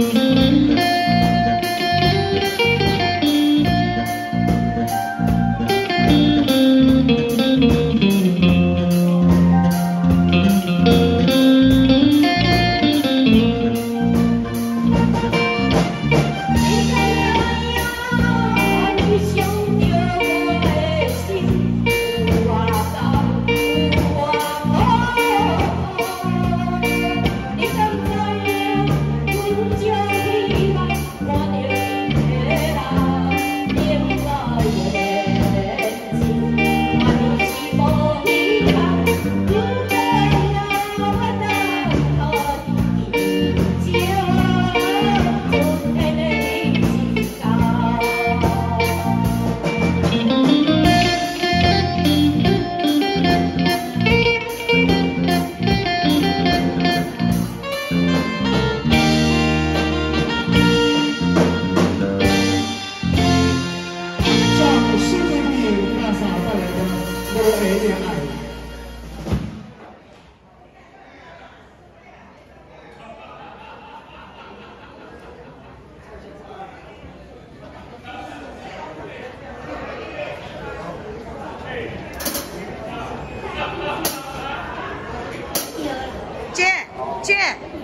多给见。